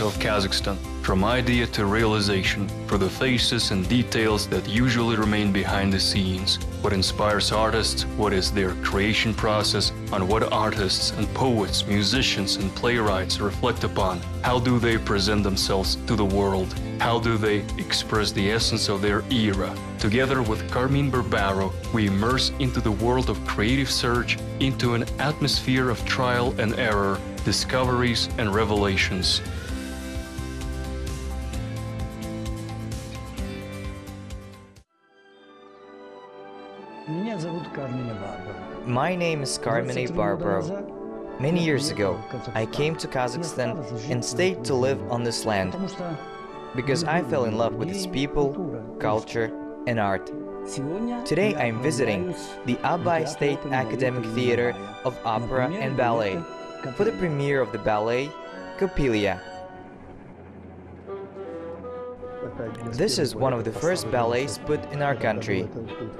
of Kazakhstan, from idea to realization, for the faces and details that usually remain behind the scenes, what inspires artists, what is their creation process, on what artists and poets, musicians and playwrights reflect upon, how do they present themselves to the world, how do they express the essence of their era. Together with Carmine Barbaro, we immerse into the world of creative search, into an atmosphere of trial and error, discoveries and revelations. My name is Carmine Barbaro. Many years ago, I came to Kazakhstan and stayed to live on this land because I fell in love with its people, culture and art. Today I am visiting the Abai State Academic Theater of Opera and Ballet. for the premiere of the ballet Coppelia. This is one of the first ballets put in our country.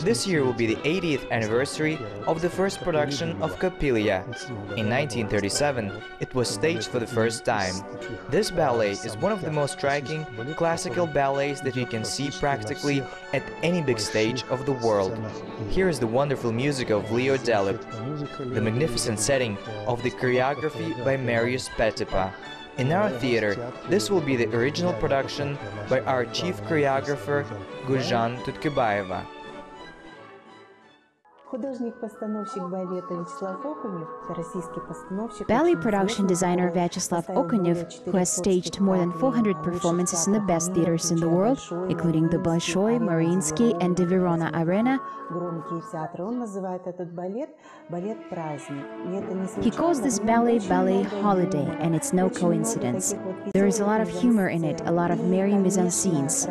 This year will be the 80th anniversary of the first production of Coppelia. In 1937, it was staged for the first time. This ballet is one of the most striking classical ballets that you can see practically at any big stage of the world. Here is the wonderful music of Leo Delibes, the magnificent setting of the choreography by Marius Petipa. In our theater, this will be the original production by our chief choreographer Guljan Tutkubaeva. Ballet production designer Vyacheslav Okunev, who has staged more than 400 performances in the best theaters in the world, including the Большой Мариинский and the Verona Arena, he calls this ballet Ballet Holiday, and it's no coincidence. There is a lot of humor in it, a lot of merry mise-en-scenes.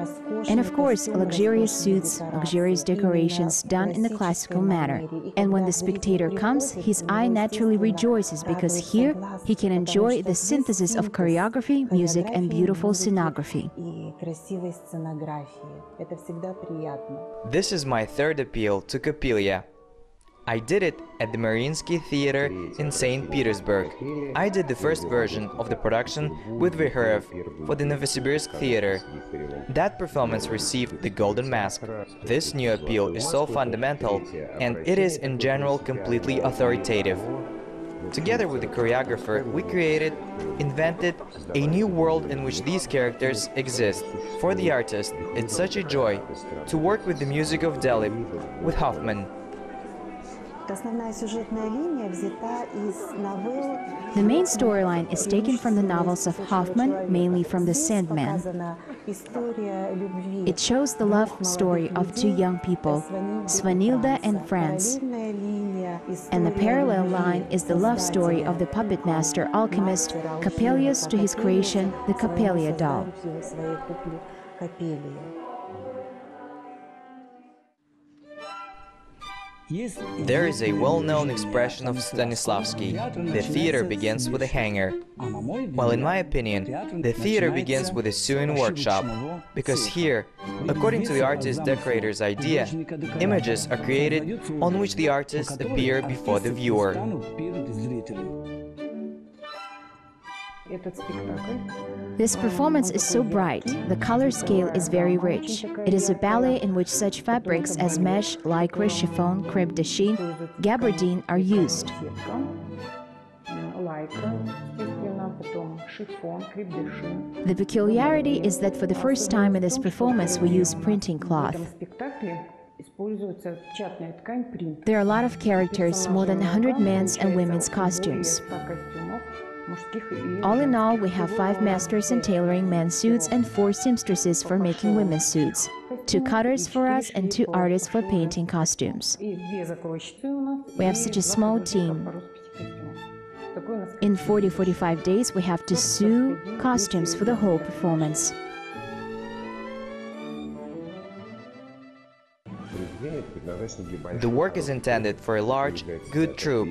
And of course, luxurious suits, luxurious decorations done in the classical manner. And when the spectator comes, his eye naturally rejoices because here he can enjoy the synthesis of choreography, music, and beautiful scenography. This is my third appeal to Coppelia, I did it at the Mariinsky Theater in St. Petersburg. I did the first version of the production with Vikharev for the Novosibirsk Theater. That performance received the Golden Mask. This new appeal is so fundamental, and it is in general completely authoritative. Together with the choreographer, we created, invented a new world in which these characters exist. For the artist, it's such a joy to work with the music of Delibes, with Hoffman, the main storyline is taken from the novels of Hoffman, mainly from The Sandman. It shows the love story of two young people, Swanilda and Franz. And the parallel line is the love story of the puppet master alchemist Coppelius to his creation, the Coppelia doll. There is a well-known expression of Stanislavski, the theater begins with a hanger. Well, in my opinion, the theater begins with a sewing workshop, because here, according to the artist-decorator's idea, images are created on which the artists appear before the viewer. This performance is so bright, the color scale is very rich. It is a ballet in which such fabrics as mesh, lycra, chiffon, crêpe de chine, gabardine are used. The peculiarity is that for the first time in this performance we use printing cloth. There are a lot of characters, more than 100 men's and women's costumes. All in all, we have five masters in tailoring men's suits and four seamstresses for making women's suits, two cutters for us and two artists for painting costumes. We have such a small team. In 40 45 days, we have to sew costumes for the whole performance. The work is intended for a large, good troupe,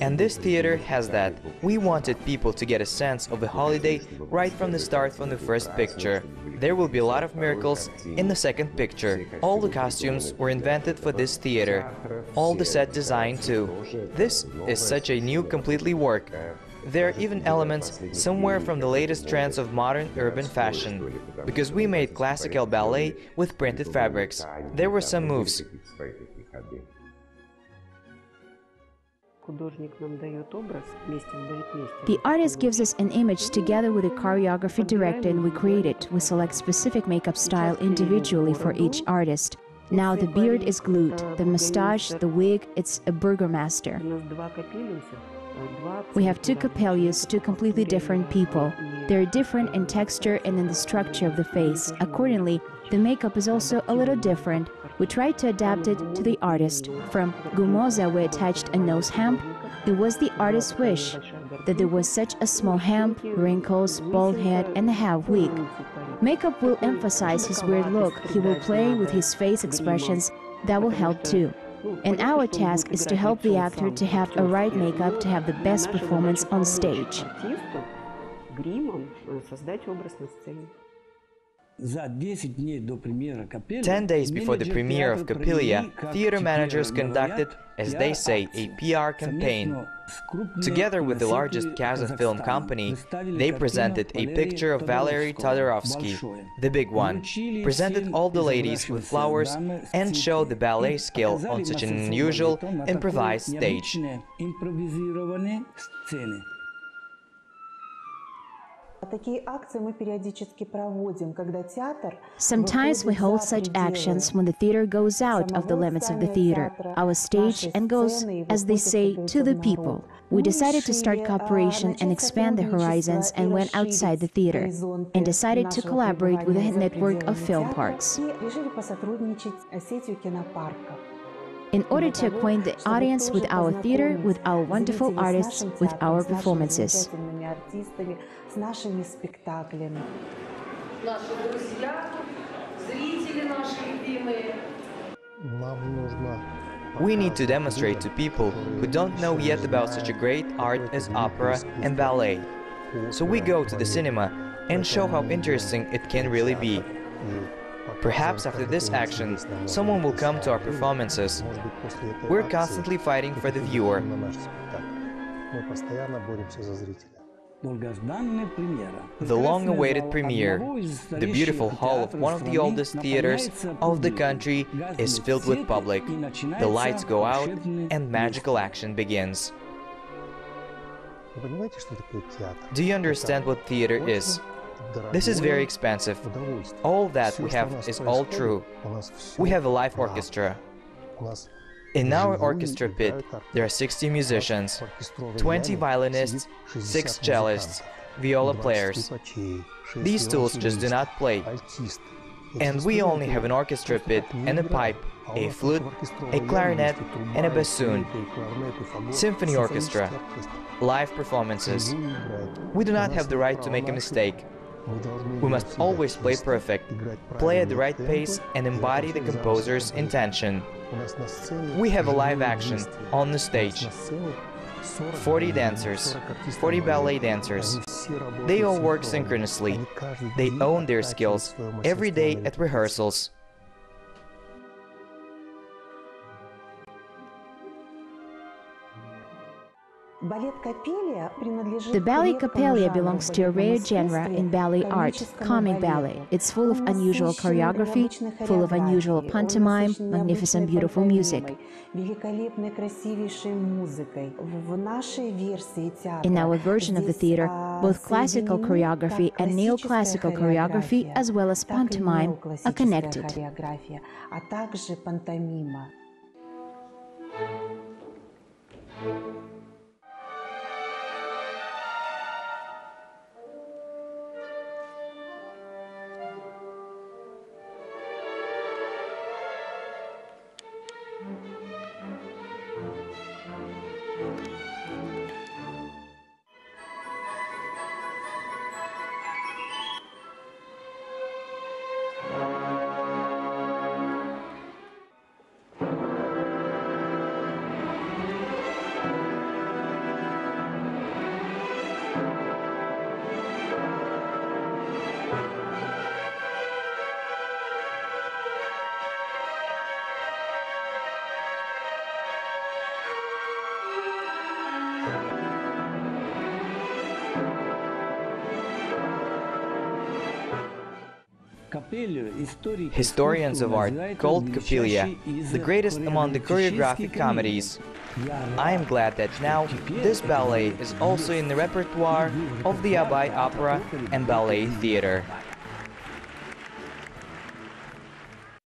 and this theater has that. We wanted people to get a sense of a holiday right from the start from the first picture. There will be a lot of miracles in the second picture. All the costumes were invented for this theater. All the set design too. This is such a new completely work. There are even elements somewhere from the latest trends of modern urban fashion, because we made classical ballet with printed fabrics. There were some moves. The artist gives us an image together with a choreography director and we create it. We select specific makeup style individually for each artist. Now the beard is glued, the mustache, the wig, it's a burgomaster. We have two Coppelius, two completely different people. They're different in texture and in the structure of the face. Accordingly, the makeup is also a little different. We tried to adapt it to the artist. From Gumoza we attached a nose hamp. It was the artist's wish that there was such a small hamp, wrinkles, bald head, and a half wig. Makeup will emphasize his weird look. He will play with his face expressions. That will help too. And our task is to help the actor to have a right makeup to have the best performance on stage. Ten days before the premiere of Coppelia, theater managers conducted, as they say, a PR campaign. Together with the largest Kazakh film company, they presented a picture of Valery Todorovsky, the big one, presented all the ladies with flowers and showed the ballet skill on such an unusual, improvised stage. Sometimes we hold such actions when the theater goes out of the limits of the theater, our stage, and goes, as they say, to the people. We decided to start cooperation and expand the horizons and went outside the theater, and decided to collaborate with a network of film parks in order to acquaint the audience with our theater, with our wonderful artists, with our performances. We need to demonstrate to people who don't know yet about such a great art as opera and ballet. So we go to the cinema and show how interesting it can really be. Perhaps after this action, someone will come to our performances. We're constantly fighting for the viewer. The long-awaited premiere, the beautiful hall of one of the oldest theaters of the country is filled with public. The lights go out and magical action begins. Do you understand what theater is? This is very expensive. All that we have is all true. We have a live orchestra. In our orchestra pit, there are 60 musicians, 20 violinists, 6 cellists, viola players. These tools just do not play. And we only have an orchestra pit and a pipe, a flute, a clarinet, and a bassoon. Symphony orchestra. Live performances. We do not have the right to make a mistake. We must always play perfect, play at the right pace and embody the composer's intention. We have a live action on the stage. 40 dancers, 40 ballet dancers. They all work synchronously. They own their skills every day at rehearsals. The ballet Coppelia belongs to a rare genre in ballet art, comic ballet. It's full of unusual choreography, full of unusual pantomime, magnificent, beautiful music. In our version of the theater, both classical choreography and neoclassical choreography, as well as pantomime, are connected. Thank you. Historians of art called Coppelia the greatest among the choreographic comedies. I am glad that now this ballet is also in the repertoire of the Abai Opera and Ballet Theatre.